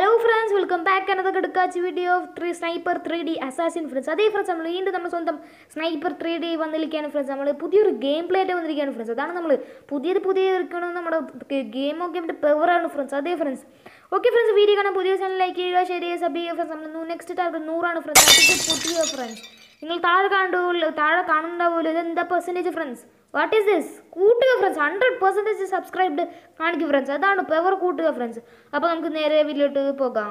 Hello friends welcome back another കിടക്കാച്ച് video of three sniper three D assassin friends അതേ friends നമ്മൾ വീണ്ടും നമ്മൾ സ്വന്തം സ്നൈപ്പർ ത്രീ ഡി വന്നിരിക്കുകയാണ് ഫ്രണ്ട്സ് നമ്മൾ പുതിയൊരു ഗെയിം പ്ലേ ആയിട്ട് വന്നിരിക്കുകയാണ് ഫ്രണ്ട്സ് അതാണ് നമ്മൾ പുതിയത് പുതിയ ഇരിക്കണം നമ്മുടെ ഗെയിം ഗെയിമിന്റെ പവറാണ് ഫ്രണ്ട്സ് അതേ ഫ്രണ്ട്സ് ഓക്കെ ഫ്രണ്ട്സ് വീഡിയോ കാണാൻ പുതിയ ചാനൽ ലൈക്ക് ചെയ്യുക ഷെയർ ചെയ്യുക സബ് ചെയ്യുക ഫ്രണ്ട്സ് നമ്മൾ നെക്സ്റ്റ് ടാർഗറ്റ് നൂറാണ് ഫ്രണ്ട്സ് പുതിയ ഫ്രണ്ട്സ് നിങ്ങൾ താഴെ കാണുമ്പോൾ താഴെ കാണുന്നുണ്ടാവുമല്ലോ. ഇത് എന്താ percentage friends what is this കൂട്ടുക ഫ്രണ്ട്സ് ഹൺഡ്രഡ് പെർസെന്റേജ് സബ്സ്ക്രൈബ്ഡ് കാണിക്കും ഫ്രണ്ട്സ് അതാണ് പവർ കൂട്ടുക ഫ്രണ്ട്സ് അപ്പോൾ നമുക്ക് നേരെ വീട്ടിലോട്ട് പോകാം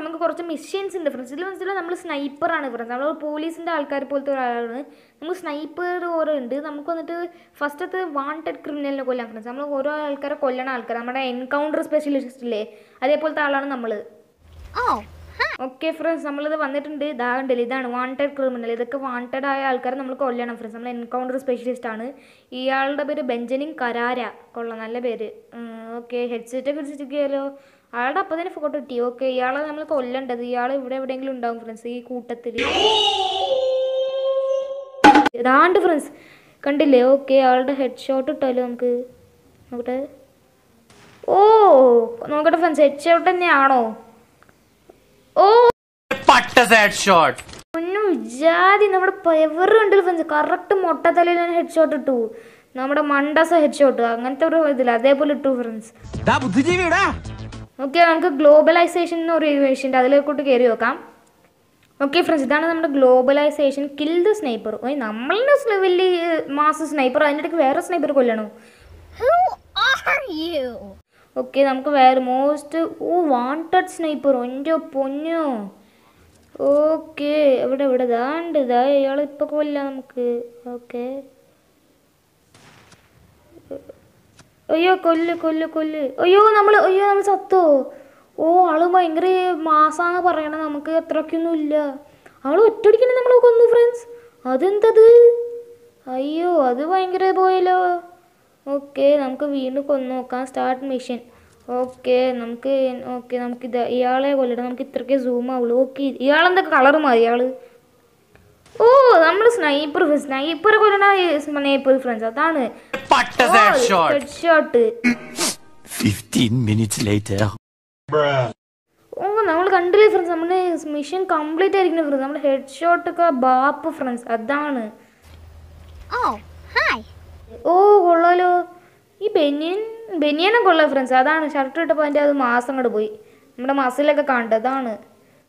നമുക്ക് കുറച്ച് മിഷൻസ് ഉണ്ട്. ഫ്രണ്ട്സ് ഇതിൽ വെച്ചാൽ നമ്മൾ സ്നൈപ്പറാണ് ഫ്രണ്ട്സ് നമ്മൾ പോലീസിന്റെ ആൾക്കാർ പോലത്തെ ഒരാളാണ്. നമുക്ക് സ്നൈപ്പർ ഓരോ ഉണ്ട്. നമുക്ക് വന്നിട്ട് ഫസ്റ്റത്തെ വാണ്ടഡ് ക്രിമിനലിനെ കൊല്ലാൻ ഫ്രണ്ട്സ് നമ്മൾ ഓരോ ആൾക്കാരെ കൊല്ലണ ആൾക്കാർ നമ്മുടെ എൻകൗണ്ടർ സ്പെഷ്യലിസ്റ്റ് ഇല്ലേ? അതേപോലത്തെ ആളാണ് നമ്മൾ Oh, ഓക്കെ ഫ്രണ്ട്സ് നമ്മളിത് വന്നിട്ടുണ്ട്. ഇതാ ഉണ്ടല്ലോ ഇതാണ് വാണ്ടഡ് ക്രിമിനൽ ഇതൊക്കെ വാണ്ടഡ് ആയ ആൾക്കാരെ നമ്മൾ കൊല്ലണം ഫ്രണ്ട്സ് നമ്മൾ എൻകൗണ്ടർ സ്പെഷ്യലിസ്റ്റ് ആണ്. ഇയാളുടെ പേര് ബെഞ്ചനിൻ കരാര. കൊള്ളാം നല്ല പേര്. ഓക്കെ ഹെഡ്സെറ്റ് ഒക്കെ വെച്ചിരിക്കുകയല്ലോ അയാളുടെ അപ്പം തന്നെ ഫോട്ടോ കിട്ടി. ഓക്കെ ഇയാളെ നമ്മൾ കൊല്ലേണ്ടത്. ഇയാൾ ഇവിടെ എവിടെയെങ്കിലും ഉണ്ടാവും ഫ്രണ്ട്സ് ഈ കൂട്ടത്തിൽ ഇതാണ്ട് ഫ്രണ്ട്സ് കണ്ടില്ലേ? ഓക്കെ അയാളുടെ ഹെഡ് ഷോട്ട് ഇട്ടാലോ നമുക്ക്? നോക്കട്ടെ. ഓ നോക്കട്ടെ ഫ്രണ്ട്സ് ഹെഡ് ഷോട്ട് തന്നെയാണോ? ഓ. പട്ടസ് ഹെഡ് ഷോട്ട് ഒന്നും ജാതി നമ്മുടെ പവർ ഉണ്ടല്ലോ ഫ്രണ്ട്സ് കറക്റ്റ് മൊട്ട തലയിൽ ഹെഡ് ഷോട്ട് ഇട്ടു. നമ്മുടെ മണ്ടസ ഹെഡ് ഷോട്ട് അങ്ങനത്തെ ഒരു ഇതില്ല അതേപോലെ ഇട്ടു ഫ്രണ്ട്സ് ബുദ്ധിജീവിടാ. ഓക്കെ നമുക്ക് ഗ്ലോബലൈസേഷൻ എന്ന് ഒരു വിഷയമുണ്ട് അതിലേക്കോട്ട് കയറി നോക്കാം. ഓക്കെ ഫ്രണ്ട്സ് ഇതാണ് നമ്മുടെ ഗ്ലോബലൈസേഷൻ കിൽ ദ സ്നൈപ്പർ ഓ നമ്മളുടെ വലിയ മാസ് സ്നൈപ്പർ അതിന്റെ ഇടയ്ക്ക് വേറെ സ്നൈപ്പർ കൊല്ലണോ? Who are you? ഓക്കെ നമുക്ക് വേറെ മോസ്റ്റ് ഓ വാണ്ടഡ് സ്നൈപ്പർ ഒന്റെ പൊന്നോ. ഓക്കെ എവിടെ എവിടെ? ഇതാണ്ട് ഇതാ ഇയാൾ ഇപ്പൊ കൊല്ല നമുക്ക്. ഓക്കെ. അയ്യോ കൊല്ല് കൊല്ല് കൊല്ല്. അയ്യോ നമ്മൾ അയ്യോ നമ്മൾ സത്തോ ഓ ആൾ ഭയങ്കര മാസാന്ന് പറയണ നമുക്ക് അത്രയ്ക്കൊന്നും ഇല്ല. ആൾ ഒറ്റടിക്കണേ നമ്മൾ കൊന്നു ഫ്രണ്ട്സ് അതെന്തത്? അയ്യോ അത് ഭയങ്കര പോയല്ലോ. ഓക്കെ നമുക്ക് വീണ്ടും കൊന്നു നോക്കാം സ്റ്റാർട്ട് മിഷൻ ഓക്കെ നമുക്ക് ഓക്കെ നമുക്ക് ഇത് ഇയാളെ കൊല്ലണം നമുക്ക് ഇത്രയ്ക്ക് സൂം ആവുള്ളൂ. ഓക്കെ ഇയാളെന്തൊക്കെ കളർ മാറി ഇയാൾ? ഓ നമ്മൾ സ്നൈപ്പർ സ്നൈപ്പർ കൊല്ലണ സ്നൈപ്പർ ഫ്രണ്ട്സ് അതാണ്. പട്ടസ് ഹെഡ് ഷോട്ട് 15 minutes later. ഓ നമ്മൾ കണ്ടില്ലേ ഫ്രണ്ട്സ് നമ്മുടെ മിഷൻ കംപ്ലീറ്റ് ആയിരിക്കണം ഫ്രണ്ട്സ് നമ്മുടെ ഹെഡ് ഷോട്ട് ഒക്കെ ബാപ്പ് ഫ്രണ്ട്സ് അതാണ്. ഓ hi. ഓ കൊള്ളാലോ. ഈ ബനിയൻ ബെന്യനെ കൊള്ളാം ഫ്രണ്ട്സ് അതാണ് ഷർട്ട് ഇട്ടപ്പോൾ അതിന്റെ അത് മാസം അങ്ങോട്ട് പോയി. നമ്മുടെ മസിലൊക്കെ കണ്ടത് അതാണ്.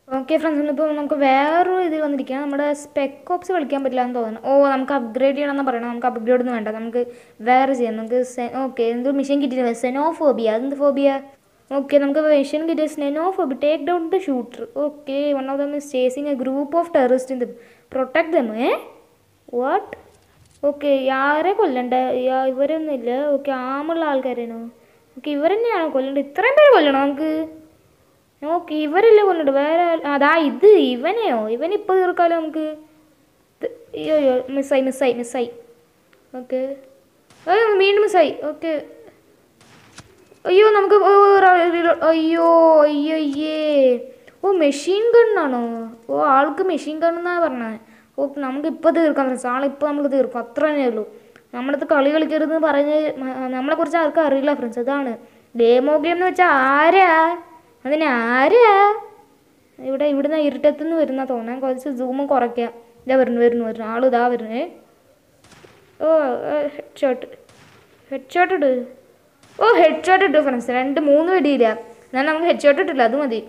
ഓക്കെ ഫ്രണ്ട്സ് ഇന്നിപ്പോൾ നമുക്ക് വേറൊരു ഇത് വന്നിരിക്കുകയാണ്. നമ്മുടെ സ്പെക്ക് ഓപ്സ് കളിക്കാൻ പറ്റില്ല എന്ന് തോന്നുന്നു. ഓ നമുക്ക് അപ്ഗ്രേഡ് ചെയ്യണമെന്ന് പറയണം. നമുക്ക് അപ്ഗ്രേഡ് ഒന്നും വേണ്ട. നമുക്ക് വേറെ ചെയ്യാം. നമുക്ക് ഓക്കെ എന്തോ മിഷൻ കിട്ടിയില്ല സെനോഫോബിയ അതെന്ത് ഫോബിയ ഓക്കെ നമുക്ക് മിഷൻ കിട്ടിയ സെനോ Phoebe take down the shooter okay one of them is chasing a group of terrorist in the protect them ഏ വാട്ട് ഓക്കെ ആരെ കൊല്ലണ്ട? ഇവരൊന്നും ഇല്ല ഓക്കെ ആമുള്ള ആൾക്കാരാണോ ഓക്കെ ഇവരെന്നെയാണോ കൊല്ലണ്ടത്? ഇത്രയും പേര് കൊല്ലണോ നമുക്ക്? ഓക്കെ ഇവരല്ലേ കൊല്ലണ്ട്? വേറെ അതാ ഇത് ഇവനെയോ? ഇവനിപ്പോൾ തീർക്കാലോ നമുക്ക്? അയ്യോ മിസ്സായി മിസ്സായി മിസ്സായി. ഓക്കെ. അയ്യോ വീണ്ടും മിസ്സായി. ഓക്കെ. അയ്യോ നമുക്ക് അയ്യോ അയ്യോ അയ്യേ ഓ മെഷീൻ ഗണ്ണാണോ? ഓ ആൾക്ക് മെഷീൻ ഗണ്ണെന്നാണ് പറഞ്ഞത് ഓ നമുക്ക് ഇപ്പോൾ തീർക്കാം ഫ്രണ്ട്സ് ആളിപ്പോൾ നമുക്ക് തീർക്കും. അത്ര തന്നെ ഉള്ളൂ. നമ്മളത് കളി കളിക്കരുതെന്ന് പറഞ്ഞ് നമ്മളെക്കുറിച്ച് നമ്മളെ കുറിച്ച് ആർക്കും അറിയില്ല ഫ്രണ്ട്സ് അതാണ് ഡേമോ ഗെയിം എന്ന് വെച്ചാൽ ആരാ? അതിന് ആരാ? ഇവിടെ ഇവിടുന്ന് ഇരുട്ടത്തുനിന്ന് വരുന്ന തോന്നാൻ കുറച്ച് സൂമും കുറയ്ക്കാം. ഇതാ വരുന്നു വരുന്നു വരുന്നു. ആൾ ഇതാ വരുന്നേ. ഓ ഹെഡ് ഷോട്ട് ഹെഡ് ഷോട്ട് ഇട്. ഓ ഹെഡ് ഷോട്ട് ഇട്ടു ഫ്രണ്ട്സ് രണ്ട് മൂന്ന് വെടിയില്ല എന്നാൽ നമുക്ക് ഹെഡ് ഷോട്ട് ഇട്ടില്ല. അത് മതി.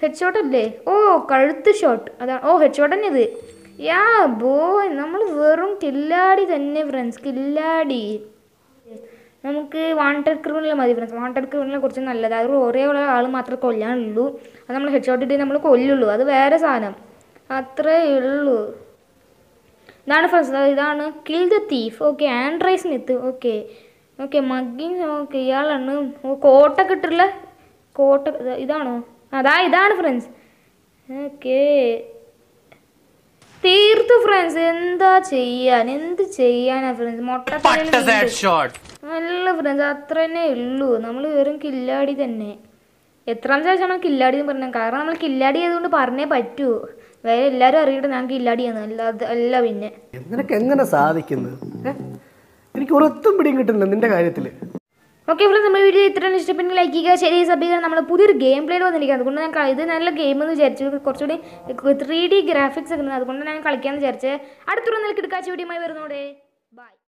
ഹെഡ് ഷോട്ട് അല്ലേ? ഓ കഴുത്ത് ഷോട്ട് അതാണ് ഓ ഹെഡ് ഷോട്ട് തന്നെ ഇത്. യാ ബോയ് നമ്മൾ വെറും കില്ലാടി തന്നെ ഫ്രണ്ട്സ് കില്ലാടി. നമുക്ക് വാണ്ടഡ് ക്രിമിനൽ മതി ഫ്രണ്ട്സ് വാണ്ടഡ് ക്രിമിനലിനെ കുറിച്ച് നല്ലത്. അത് ഒരേ ഉള്ള ആൾ മാത്രമേ കൊല്ലാനുള്ളൂ. അത് നമ്മൾ ഹെഡ് ഷോട്ട് നമ്മൾ കൊല്ലുള്ളൂ. അത് വേറെ സാധനം. അത്രേ ഉള്ളൂ. ഇതാണ് ഫ്രണ്ട്സ് ഇതാണ് kill the thief okay Andre Smith okay okay mugging okay ഇയാളാണ്. കോട്ടൊക്കെ ഇട്ടിട്ടുള്ള കോട്ട ഇത- ഇതാണോ? അതാ ഇതാണ് ഫ്രണ്ട്സ് ഓക്കെ തീർത്തു ഫ്രണ്ട്സ് എന്താ ചെയ്യാൻ? എന്ത് ചെയ്യാനാ ഫ്രണ്ട്സ് മൊട്ട നല്ല ഫ്രണ്ട്സ് അത്ര തന്നെ ഉള്ളൂ. നമ്മൾ വെറും കില്ലാടി തന്നെ. എത്രാമത്തെ പ്രാവശ്യമാണ് കില്ലാടി എന്ന് പറഞ്ഞത്? കാരണം നമ്മൾ കില്ലാടി ആയതുകൊണ്ട് പറഞ്ഞേ പറ്റൂ. വേറെ എല്ലാവരും അറിയട്ടെ ഞാൻ കില്ലാടിയാണ്. അല്ലാതെ അല്ല പിന്നെ. നിനക്ക് എങ്ങനെ സാധിക്കുന്നത്? എനിക്ക് ഒരൊത്തും പിടിയും കിട്ടുന്നില്ല നിന്റെ കാര്യത്തിൽ ഓക്കെ ഫ്രണ്ട്സ് നമ്മുടെ വീഡിയോ ഇത്രയും ഇഷ്ടപ്പെട്ടെങ്കിൽ ലൈക്ക് ചെയ്യുക ശരി ചെയ്യുക നമ്മൾ പുതിയൊരു ഗെയിം പ്ലേയിൽ വന്നിരിക്കുക അതുകൊണ്ട് ഞാൻ ഇത് നല്ല ഗെയിം എന്ന് വിചാരിച്ചു. കുറച്ചുകൂടി ത്രീ ഡി ഗ്രാഫിക്സ് ഒക്കെ അതുകൊണ്ട് ഞാൻ കളിക്കാമെന്ന് വിചാരിച്ചത് അടുത്തുള്ള നിലയ്ക്ക് എടുക്കാച്ച വീഡിയോമായി വരുന്നോടെ